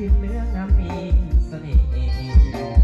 คือเนื้องามมีเสน่ห์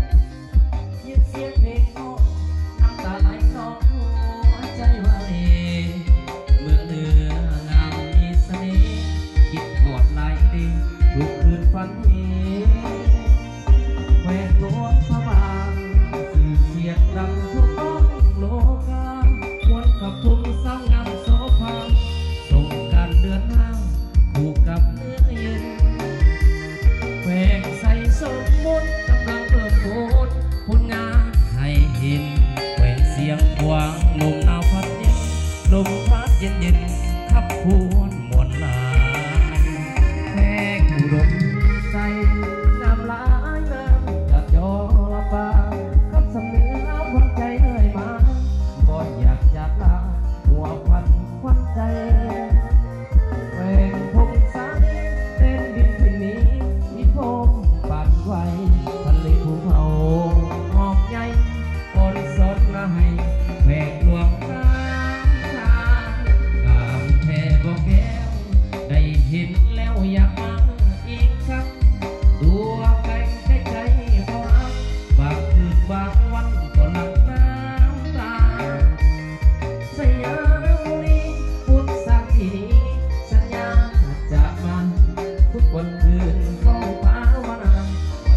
ทุกวันคืนเฝ้าฟ้ามานาน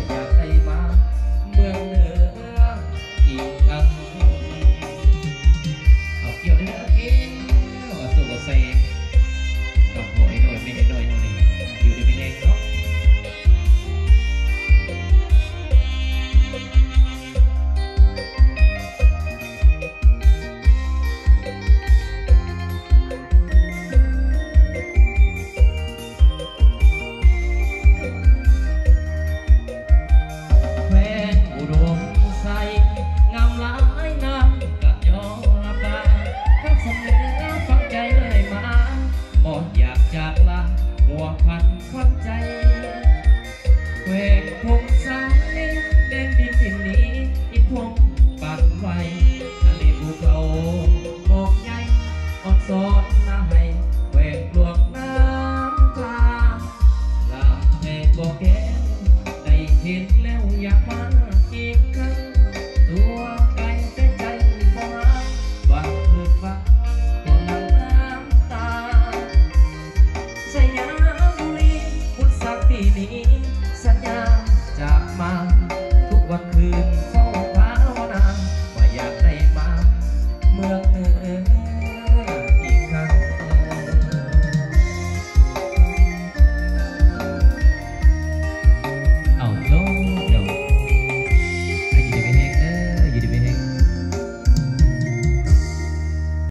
อยากได้มาเมืองเหนืออีกครั้งเอาเกี่ยวได้แล้วเกี่ยวสุกเซดอกหอยหน่อยไม่เห็นหน่อย stop my